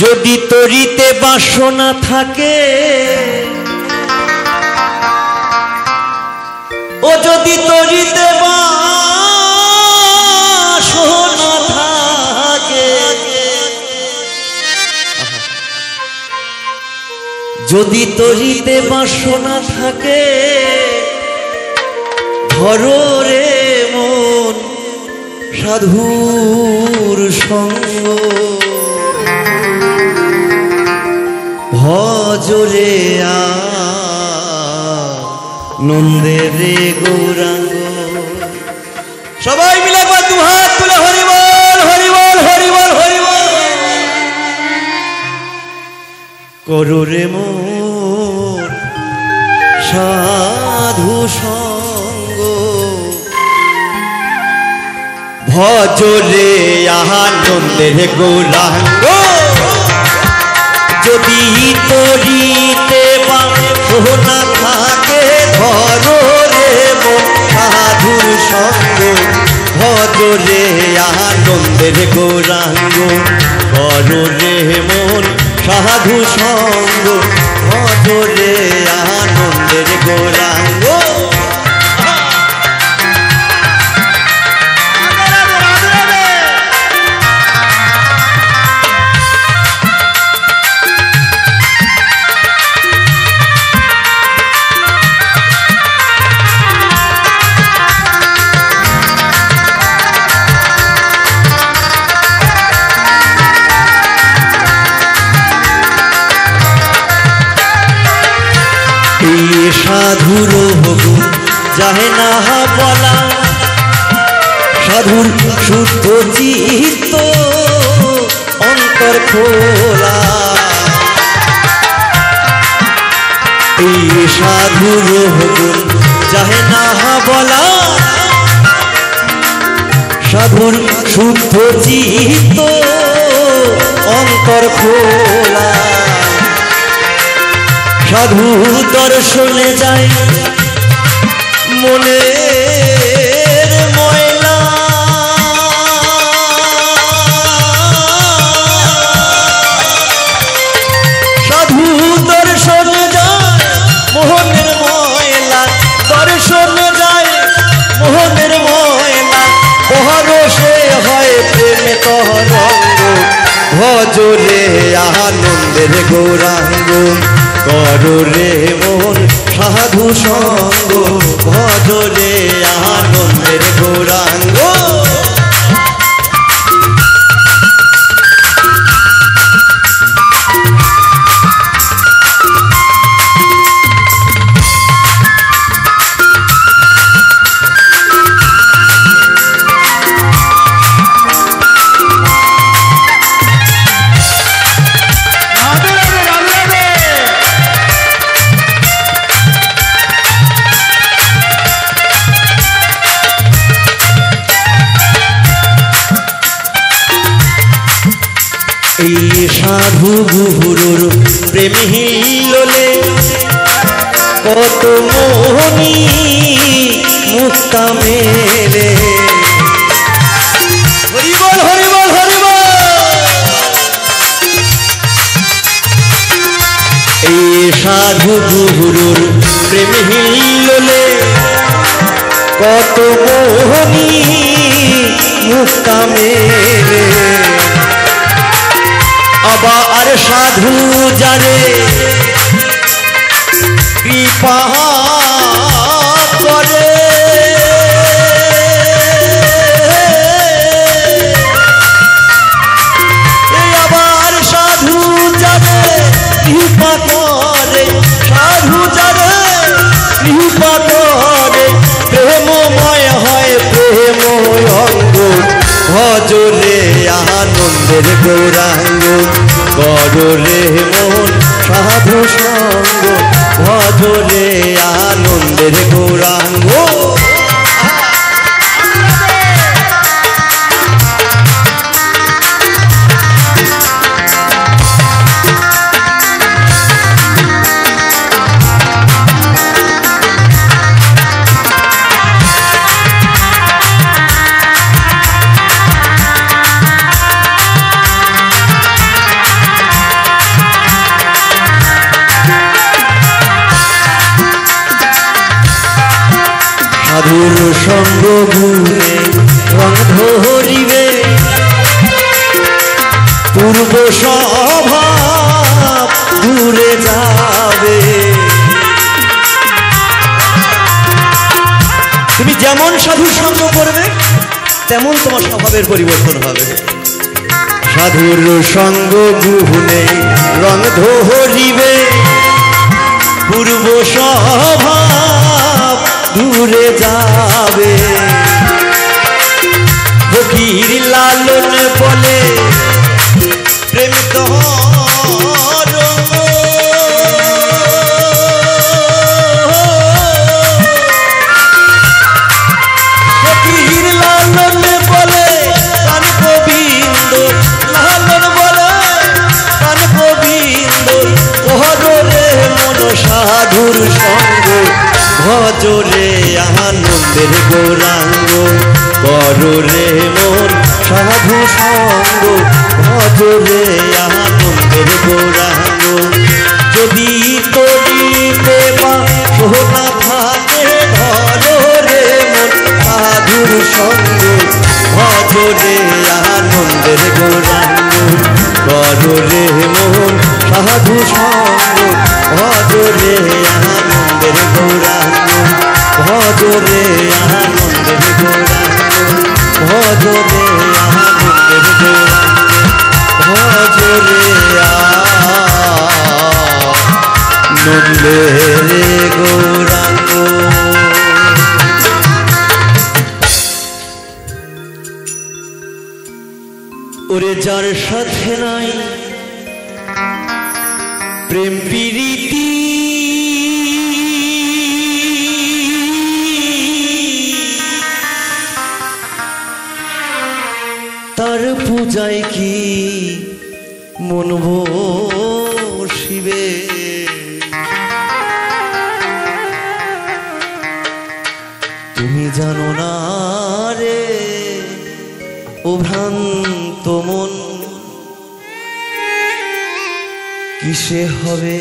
যদি তরিতে বাসনা থাকে, ও যদি তরিতে যদি তরিতে বাসনা থাকে ধরো রে মন সাধুর সঙ্গ। ভজরে নন্দে রে গৌরাঙ্গ। সবাই মিলে একবার দু হাত তুলে হরিবল হরিবল হরিবল হরিবল করো রে মোর সাধু সঙ্গ। ভজরে আনন্দের গৌরাঙ্গ। যদি তরিতে বা সোনা থাকে ধরো রে সাধুর সঙ্গ ভজরে আনন্দের গৌরাঙ্গ করো রে মন সাধু সঙ্গ ভজরে আনন্দের গৌরাঙ্গ। সাধুর হবু, যাহে না বলা। সাধুর শুদ্ধ চিত্ত অন্তর খোলা। এই সাধুর হবু, যাহে না বলা। সাধুর শুদ্ধ চিত্ত অন্তর খোলা। সাধু দর্শনে যায় মনের ময়লা। সাধু দর্শনে যায় মোহনের ময়লা। দর্শনে যায় মোহনের ময়লা। পরশে হয় প্রেমে তরঙ্গ। ভজরে আনন্দের গৌরাঙ্গ। কররে মন সাধু সঙ্গ ভজরে আনন্দের গৌরাঙ্গ এই সাধু গুহুরুর প্রেম হিললে কত মোহনী মুক্তা মেলে। হরিবল হরিবল হরিবল। এই সাধু গুহুরুর প্রেম হিললে কত মোহনী মুক্তা মেলে। আবার সাধু জানে। কৃপা করে। আবার সাধু জানে, কৃপা করে। সাধু জানে, কৃপা করে। প্রেমময় হয়, প্রেমময় অঙ্গ। ভজরে আনন্দের গৌরাঙ্গ করলে মন সাধু সঙ্গ ভজরে আনন্দের সাধুর সঙ্গ গুহনে রং ধরিবে পূর্ব স্বভাব দূরে যাবে। ফকির লালন কররে মন সাধু সঙ্গ ভজরে আনন্দের গৌরাঙ্গ যদি তরিতে বা সোনা থাকে ধরে মন সাধুর সঙ্গ ভজরে আনন্দের গৌরাঙ্গ কররে মন সাধু সঙ্গ ভজরে আনন্দের গৌরাঙ্গ ভজরে আনন্দের গৌরাঙ্গ আনন্দের গৌরাঙ্গ ওরে যার সাথে নাই প্রেম পূজায় কি? মন শিবে তুমি জানো না রে ও ভ্রান্ত মন, কিসে হবে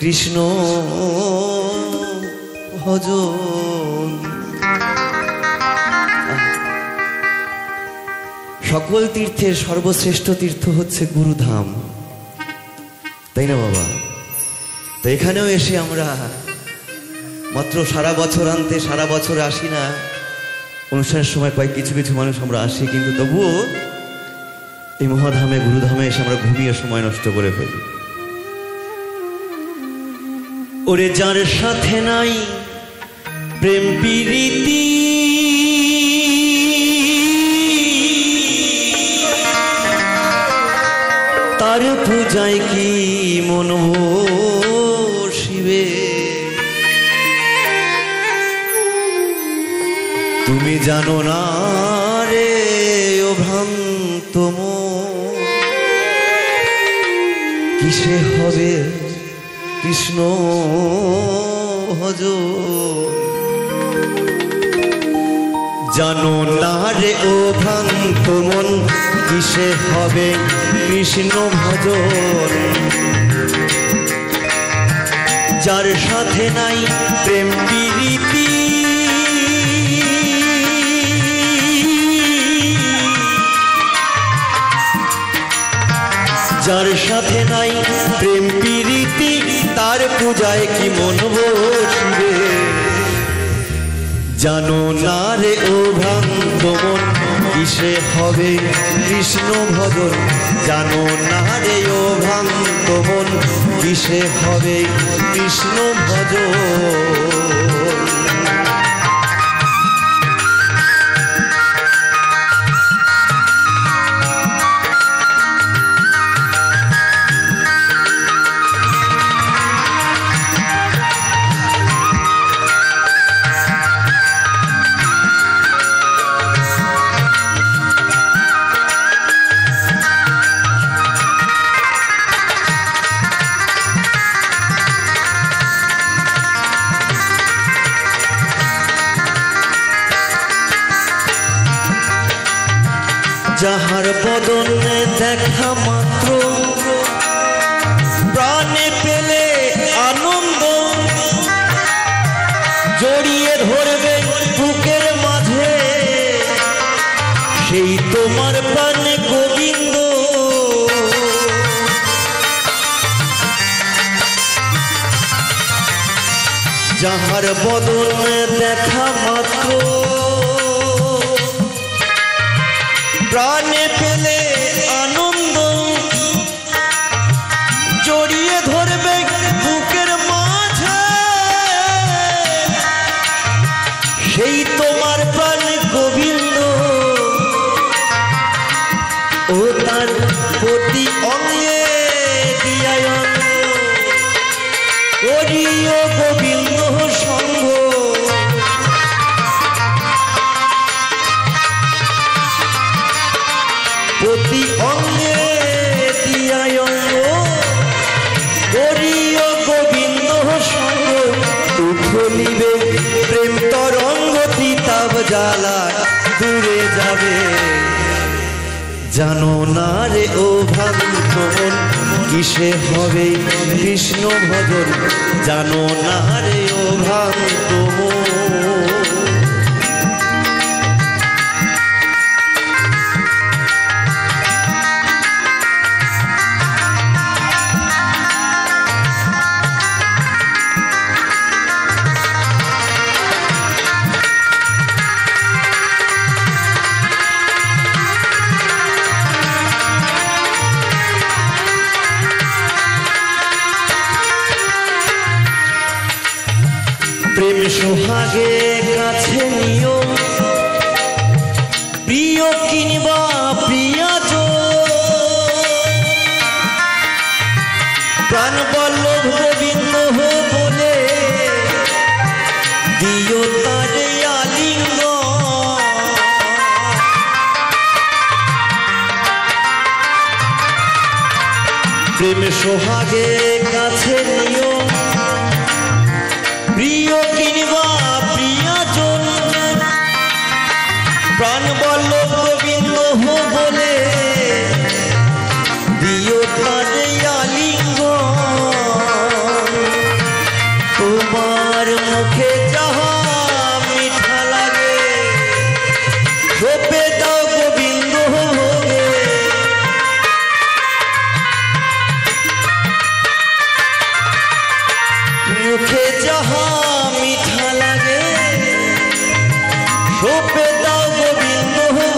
কৃষ্ণ ভজন? সকল তীর্থের সর্বশ্রেষ্ঠ তীর্থ হচ্ছে গুরুধাম। তাই না বাবা? তো এখানেও এসে আমরা মাত্র সারা বছর আনতে, সারা বছর আসি না। অনুষ্ঠানের সময় কয়েক কিছু কিছু মানুষ আমরা আসি, কিন্তু তবুও এই মহাধামে, গুরুধামে এসে আমরা ঘুমিয়ে সময় নষ্ট করে ফেলি। ওরে যার সাথে নাই প্রেম প্রীতি পূজায় কি মন শিবে তুমি জানো না রে ও ভ্রান্ত মন, কিসে হবে কৃষ্ণ ভজ জানো না রে ও ভ্রান্ত মন কিসে হবে কৃষ্ণ ভজন? যার সাথে নাই প্রেম প্রীতি, যার সাথে নাই প্রেম প্রীতি, তার পূজায় কি মন বসবে? জানো না রে ও ভ্রান্ত মন কিসে হবে কৃষ্ণ ভজন জানো না রে ও ভ্রান্ত মন কিসে হবে কৃষ্ণ ভজন? জানো না রে ও মন কিসে হবে কৃষ্ণ ভজন? জানো না রে ও ভ্রান্ত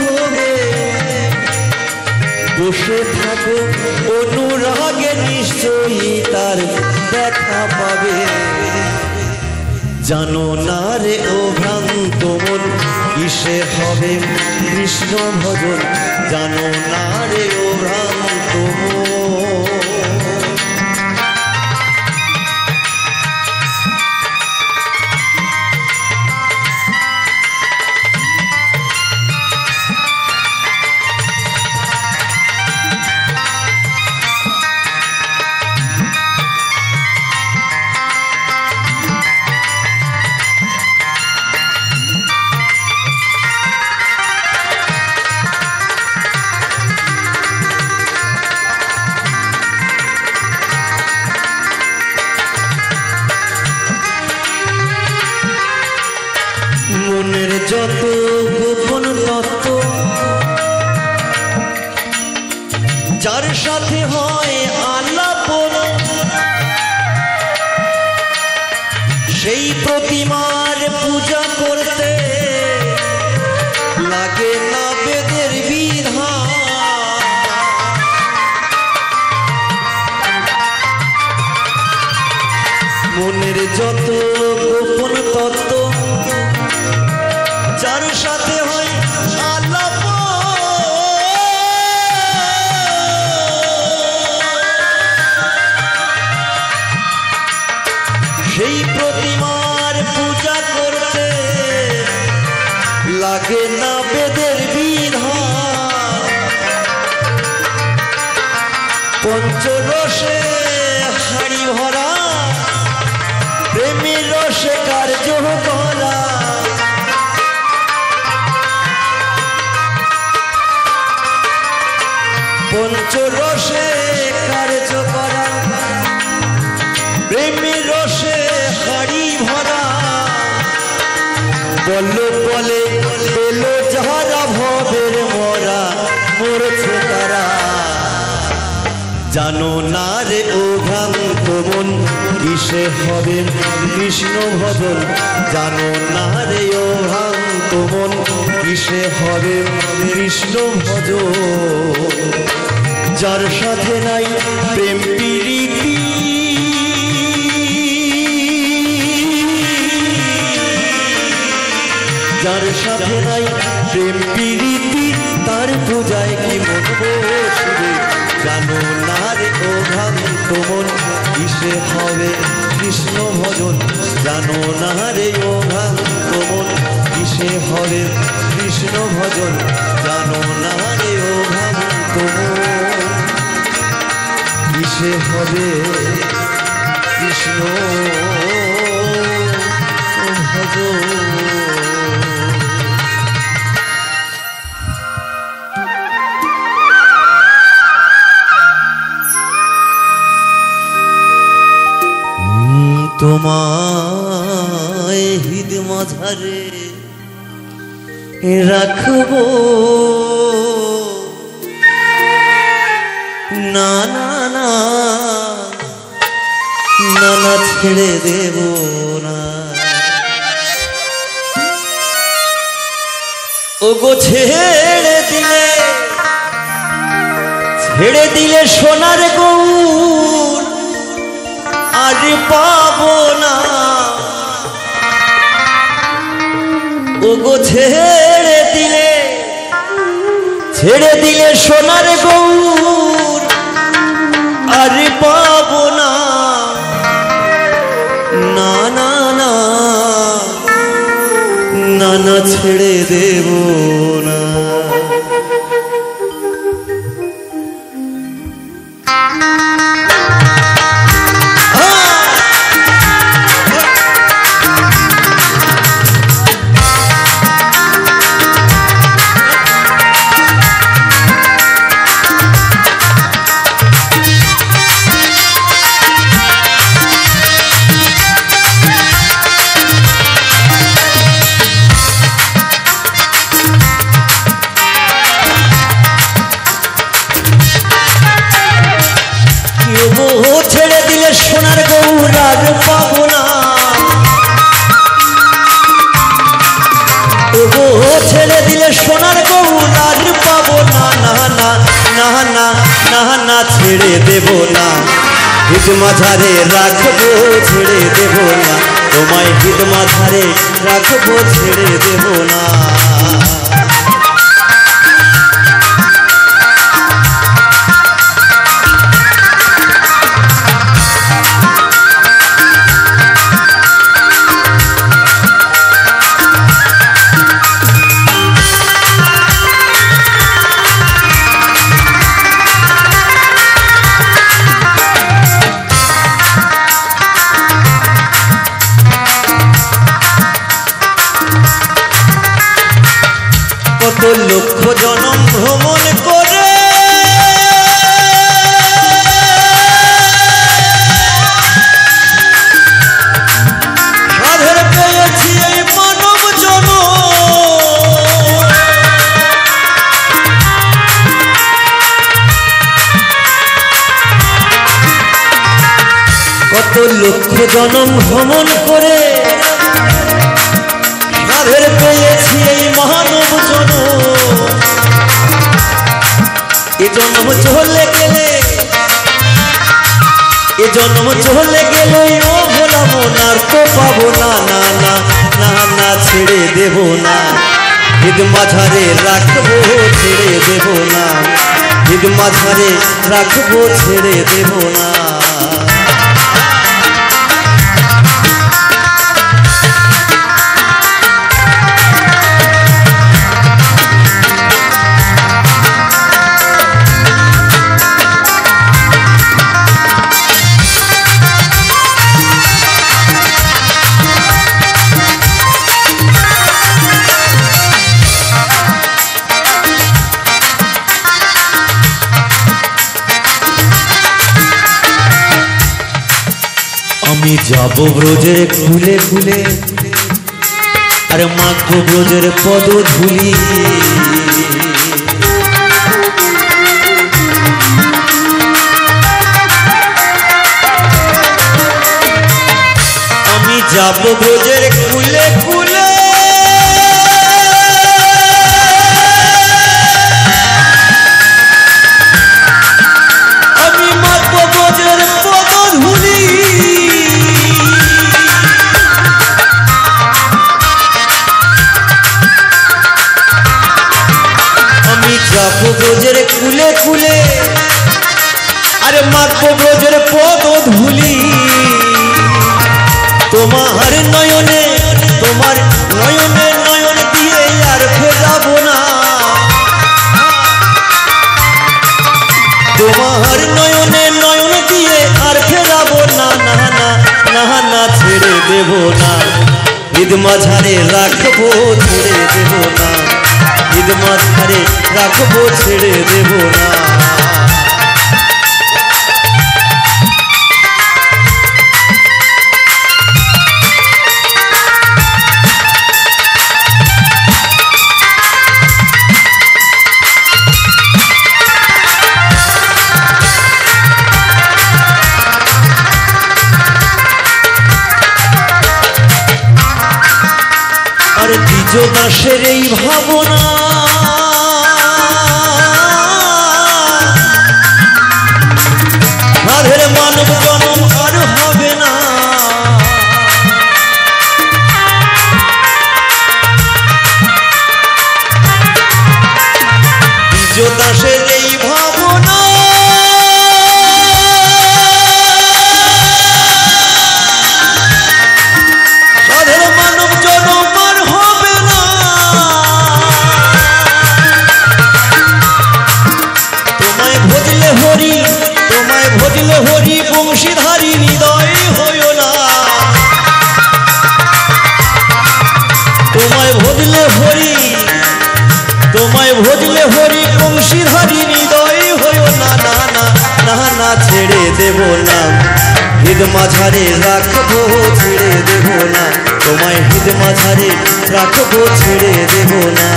ভোগে। বসে থাকো, অনুরাগে নিশ্চয়ই তার দেখা পাবে। জানো না রে ও ভ্রান্ত মন, কিসে হবে কৃষ্ণ ভজন? জানো না রে ও ভ্রান্ত যার সাথে হয় আলাপন সেই প্রতিমার পূজা করতে লাগে না বেদের বিধান। মনের যত পঞ্চরসে হাড়ি ভরা প্রেমী রসে কার্য করা। পঞ্চরসে কার্য করা। প্রেমী রসে হাড়ি ভরা বলল বলে পেল যারা ভবের মরা, মরছে তারা। জানো না রে ও ভ্রান্ত মন কিসে হবে কৃষ্ণ ভজন। জানো না রে ও ভ্রান্ত মন কিসে হবে কৃষ্ণ ভজন। যার সাথে নাই প্রেম প্রীতি, যার সাথে নাই প্রেম প্রীতি, তার পূজায় কি মন বসবে? জানো না রে ও ভ্রান্ত মন কিসে হবে কৃষ্ণ ভজন? জানো না রে ও ভ্রান্ত মন কিসে হবে কৃষ্ণ ভজন? জানো না রে ও ভ্রান্ত মন কিসে হবে কৃষ্ণ ভজন? তোমায় হৃদ মাঝারে রাখব। না না না না ছেড়ে দেব না। ও গো ছেড়ে দিলে ছেড়ে দিলে সোনার গৌর আর পাব না। ও গো ছেড়ে দিলে ছেড়ে দিলে সোনার গৌর আর পাব না না না না না, ছেড়ে দেব না। দেব না। হিত মাঝারে রাখব, ছেড়ে দেব না। তোমায় হিত মাঝারে রাখব, ছেড়ে দেব না। লক্ষ জনম ভ্রমণ করে। সাধের পেয়েছি এই মানব জন কত লক্ষ জনম ভ্রমণ করে। পেয়েছি এই মহানব জন জন্ম চলে গেলে, এ জন্ম চলে ও তো পাবো না না না না না, ছেড়ে দেব না। ঈদ মাঝারে রাখব, ছেড়ে দেব না। ঈদ মাঝারে রাখব, ছেড়ে দেব না। যাব ব্রজের ফুলে ফুলে। আরে মাখ ব্রজের পদ ধুলি। আমি যাব ব্রজের ফুলে মাতব ব্রজের পদধূলি তোমার নয়নে তোমার নয়নে নয়ন দিয়ে আর ফেরাবো না। তোমার নয়নে নয়ন দিয়ে আর ফেরাবো না না না না না, ছেড়ে দেব না। ঈদ মাঝারে রাখব, ছেড়ে দেব না। ঈদ মাঝারে রাখব, ছেড়ে দেব না। আরে দ্বিজ দাসের এই ভাবনা। বংশীধারী হৃদয় হইও না। তোমায় ভজলে হরি, তোমায় ভজলে হরি বংশীধারী হৃদয় হইও না। না না না না, ছেড়ে দেব না। হিদ মাঝারে রাখব, ছেড়ে দেব না। তোমায় হিদ মাঝারে রাখব, ছেড়ে দেব না।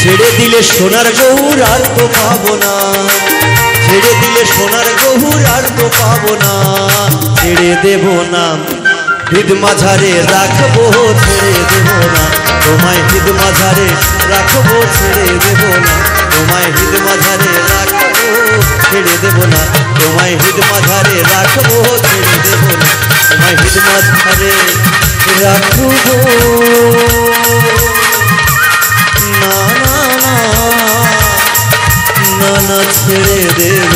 ছেড়ে দিলে সোনার গৌর আর তো পাবো না। ছেড়ে দিলে সোনার গৌর আর তো পাবো না। ছেড়ে দেব না। হিদ মাঝারে রাখব, ছেড়ে দেব না। তোমায় হিদ মাঝারে রাখব, ছেড়ে দেব না। তোমায় হিদ মাঝারে রাখব, ছেড়ে দেব না। তোমায় হিদ মাঝারে রাখব, ছেড়ে দেব না। তোমায় হিদ মাঝারে রাখব। না ছেড়ে দেব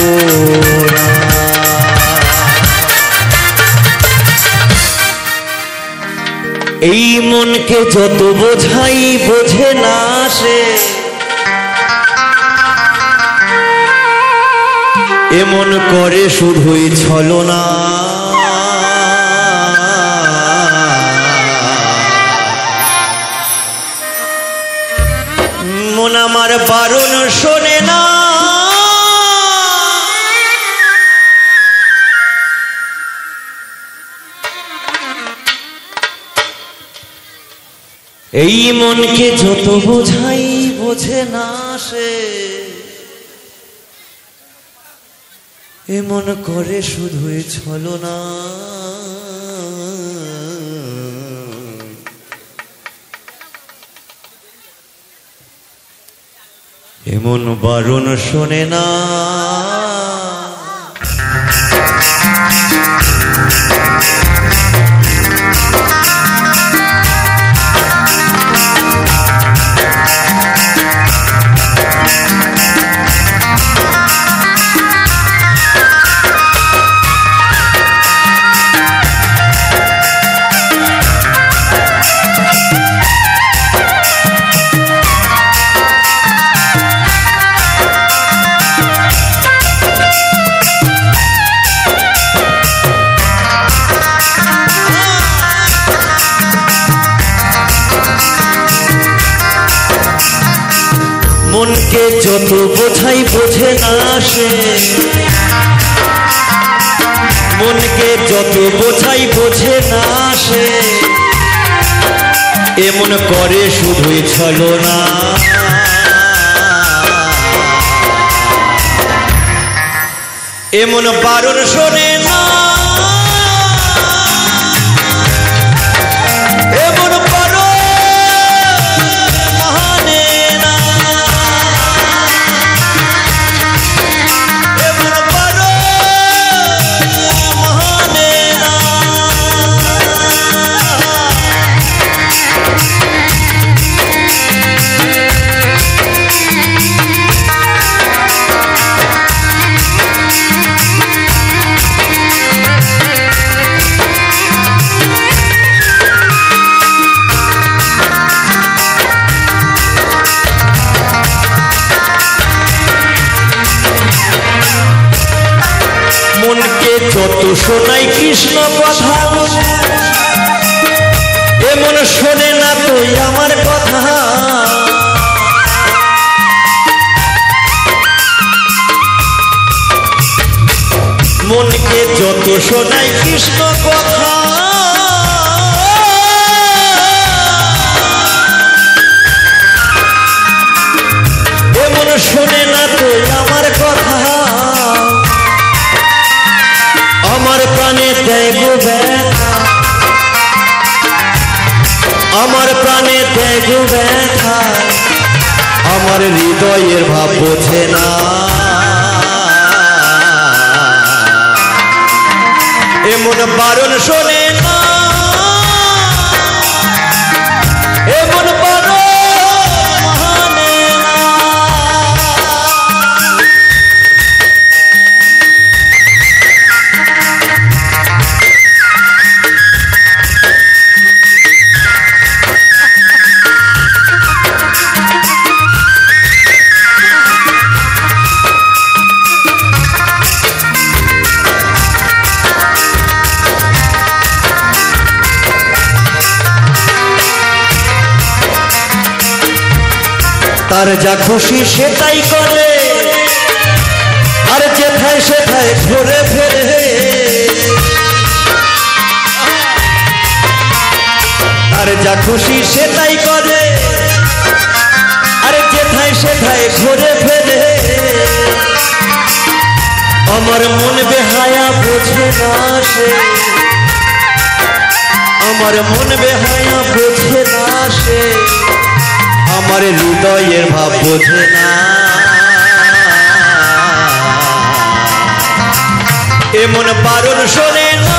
এই মনকে যত বোঝাই বোঝে না সে। এমন করে শুধুই ছলনা। মন আমার বারণ শোনে। এই মনকে যত বোঝাই, বোঝে না সে। এমন করে শুধুই ছলনা। এমন বারণ শোনে না। না সে মনকে যত বোঝাই বোঝে না সে। এমন করে শুধুই ছলো না। এমন বারণ শোনে শোনাই কৃষ্ণ কথা। এমন শোনে না তুই আমার কথা। আমার প্রাণে ব্যথা। আমার প্রাণে ব্যথা। আমার হৃদয়ের ভাব বোঝে না। এমন বারণ শোনে যা খুশি সেটাই করে। আর যেথায় সেথায় ঘুরে ফেরে। তার যা খুশি সেটাই করে। আর যেথায় সেথায় ঘুরে ফেরে। আমার মন বেহায়া বোঝে না সে। আমার মন বেহায়া বোঝে না সে। আমার হৃদয়ের ভাব বোঝে না। এমন বারণ শোনে না।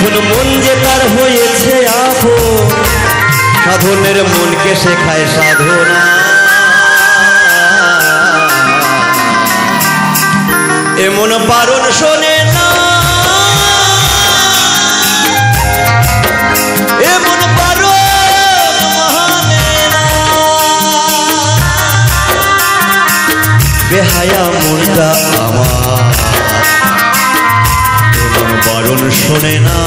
এখন মন যে তার হয়েছে আপন, সাধনের মনকে শেখায় সাধনা। এমন বারণ শোনে না। এমন বারণ বেহায়া মনটা বারণ শোনে না।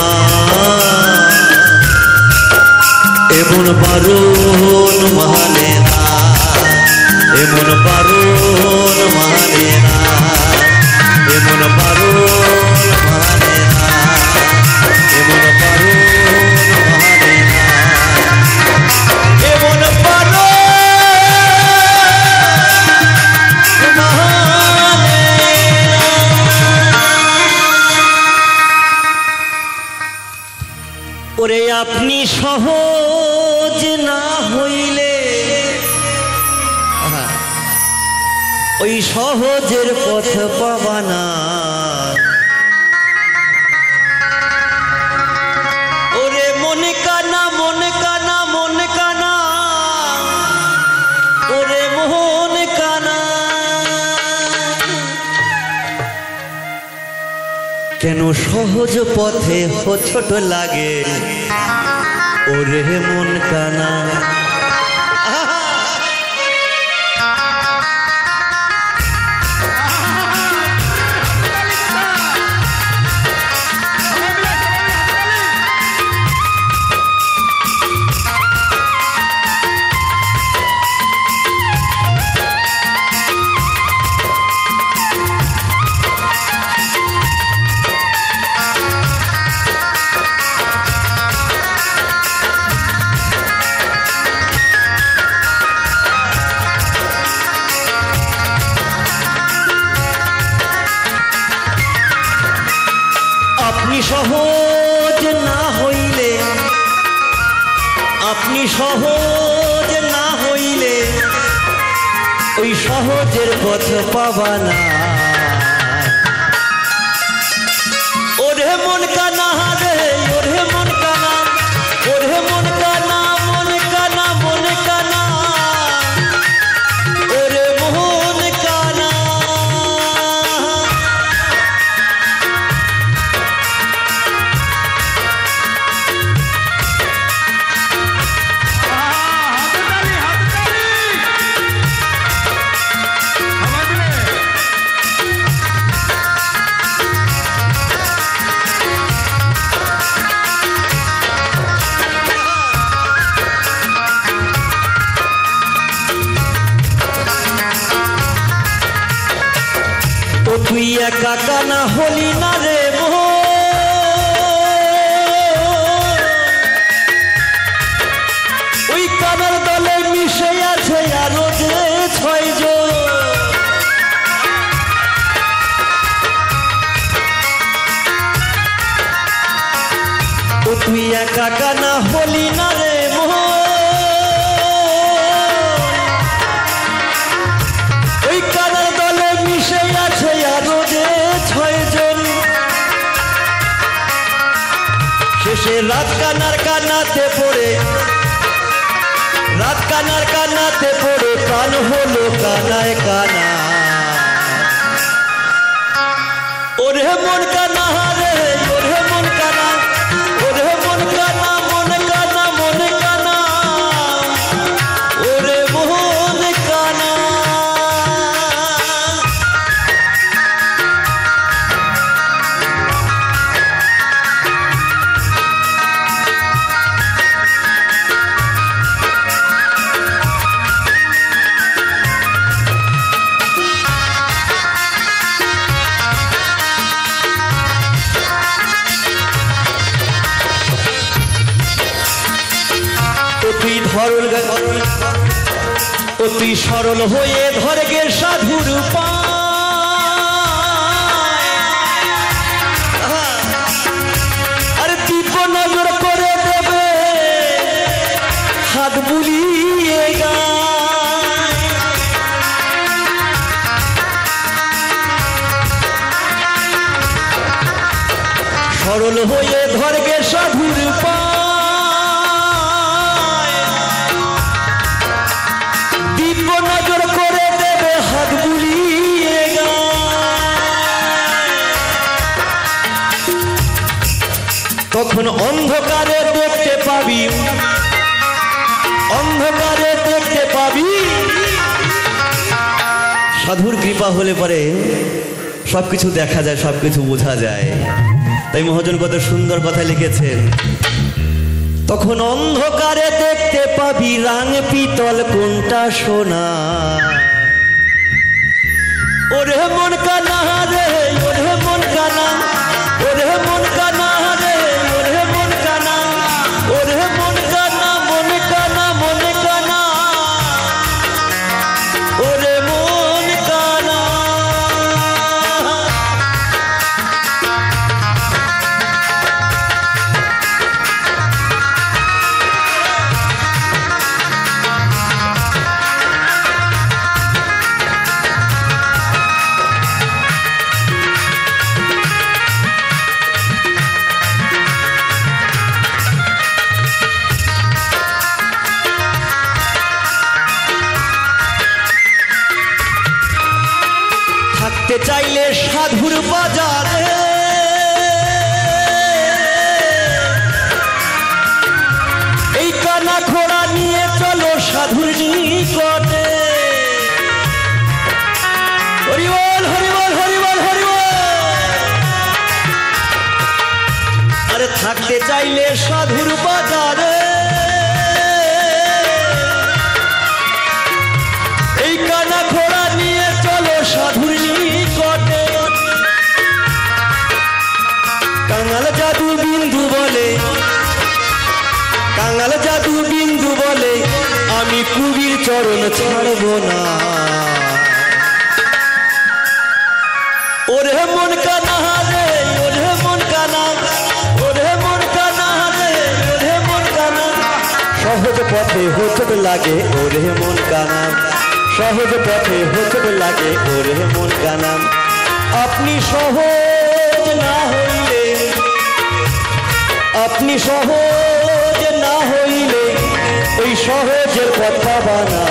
এমন বারণ মানে না। এমন বারণ মানে না। এমন বারণ ওরে আপনি সহজ না হইলে। ওই সহজের পথ পাবানা সহজ পথে ছোট লাগে? ওরে মন কানা। আপনি সহজ না হইলে, আপনি সহজ না হইলে ওই সহজের পথ পাবানা ওরে মন কানা হলি না রে ওই কানার দলে মিশে আছে আরও যে ছয় তুই একা কানা হলি না শেষে রাত কানার কানাতে পড়ে। রাত কানার কানাতে পড়ে কান হলো কানায় কানা। ওরে মন ও সরল হয়ে ধরে গে সাধুর আরে দীপ নজর করে দেবে সরল হয়ে ধরগে তখন অন্ধকারে দেখতে পাবি? অন্ধকারে দেখতে পাবি? সাধুর কৃপা হলে পরে সবকিছু দেখা যায়, সবকিছু বোঝা যায়। তাই মহাজন কত সুন্দর কথা লিখেছেন। তখন অন্ধকারে দেখতে পাবি রাং পিতল কোনটা সোনা। ওরে মন কানা রে, ওরে মন কানা ওরে মন আমি কুবির চরণ ছাড়ব না। ওরে মন কানা রে, ওরে মন কানা। ওরে মন কানা রে, ওরে মন কানা। সহজ পথে হোচট লাগে, ওরে মন কানা। সহজ পথে হোচট লাগে, ওরে মন গানাম আপনি সহজ না হইলে, আপনি সহজ সেই সহজের কথা বানা